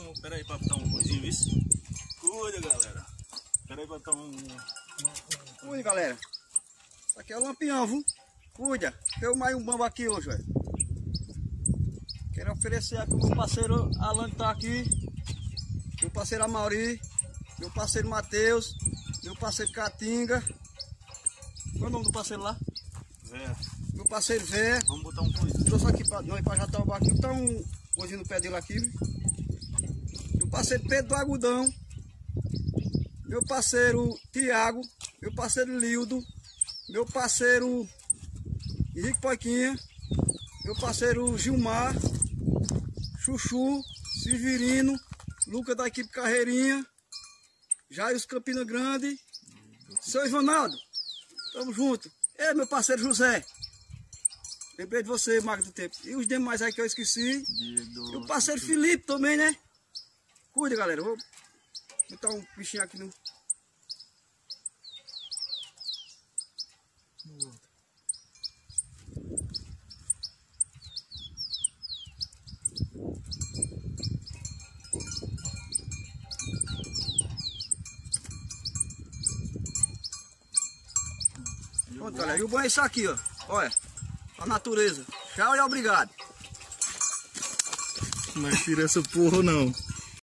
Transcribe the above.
com. Pera aí pra botar um coisinho isso. Cuida, galera. Pera aí pra botar um. Cuida, galera. Aqui é o lampião, viu? Cuida. Tem mais um bamba aqui hoje, velho. Quero oferecer aqui o meu parceiro Alan que tá aqui. Meu parceiro Amauri. Meu parceiro Matheus. Meu parceiro Catinga. Qual é o nome do parceiro lá? Zé. Meu parceiro Zé. Vamos botar um coisinho. Trouxe aqui pra nós, pra o aqui. Botar tá um coisinho no pé dele aqui, viu? Meu parceiro Pedro do Agudão. Meu parceiro Tiago. Meu parceiro Lildo. Meu parceiro Henrique Poiquinha. Meu parceiro Gilmar. Chuchu. Severino. Lucas da equipe Carreirinha. Jairus Campina Grande. Seu Ivanaldo. Tamo junto. É, meu parceiro José. Lembrei de você, Mago do Tempo. E os demais aí que eu esqueci. E o parceiro Felipe também, né? Cuida, galera. Vou botar um bichinho aqui no. Pronto, galera. E o bom é isso aqui, ó. Olha. A natureza. Tchau e obrigado. Mas tira essa porra não.